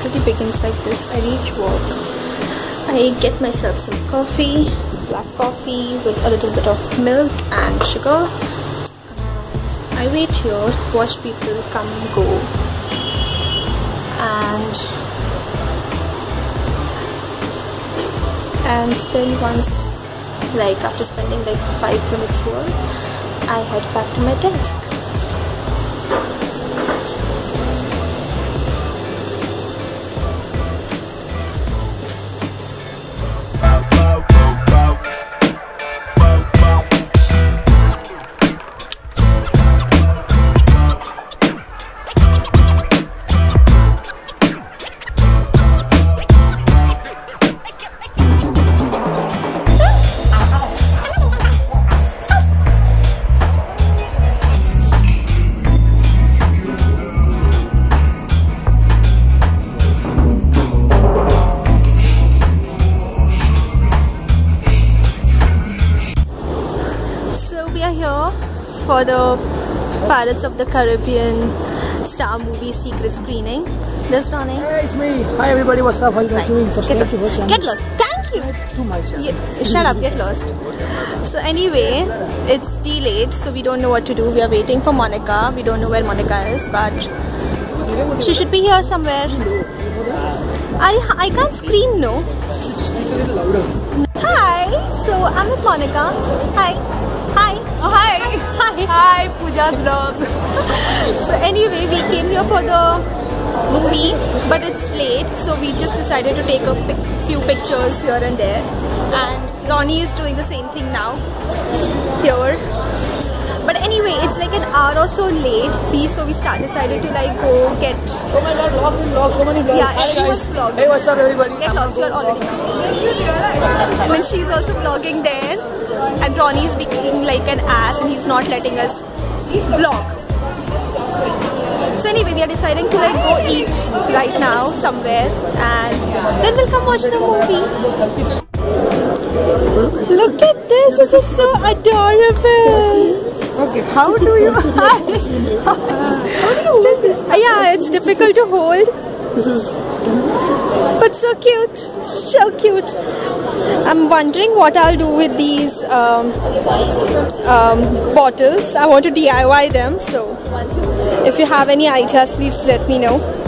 is I reach work. I get myself some coffee, black coffee with a little bit of milk and sugar. Um, I wait here, watch people come and go, and and then once, like after spending like five minutes here, I head back to my desk. For the Pirates of the Caribbean Star movie secret screening. This Donnie. Hey, it's me. Hi everybody, what's up? How you guys doing? Get Subscribe lost. to our channel. Get lost. Thank you. Too much. yeah. Yeah, shut up, get lost. So anyway, it's delayed, so we don't know what to do. We are waiting for Monica. We don't know where Monica is, but she should be here somewhere. I I can't scream no. Speak a little louder. Hi. So I'm with Monica. Hi. Hi. Oh, hi. Hi. Hi, Pooja's vlog. So anyway, we came here for the movie, but it's late, so we just decided to take a pic- few pictures here and there. And Ronnie is doing the same thing now here. But anyway, it's like an hour or so late. We so we start decided to like go get Oh my god, vlogs and vlogs, so many vlogs. Yeah, Hi everyone's guys. vlogging. Hey, what's up everybody? get lost. You're already. And then she's also vlogging there, and Ronnie is being like an ass, and he's not letting us vlog. So anyway, we are deciding to like go eat right now somewhere, and then we'll come watch the movie. Look at this! This is so adorable. Okay, how do you... How do you hold this? Yeah, it's difficult to hold. this is... But so cute, so cute. I'm wondering what I'll do with these um, um, bottles. I want to DIY them. So, if you have any ideas, please let me know.